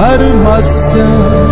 harmasın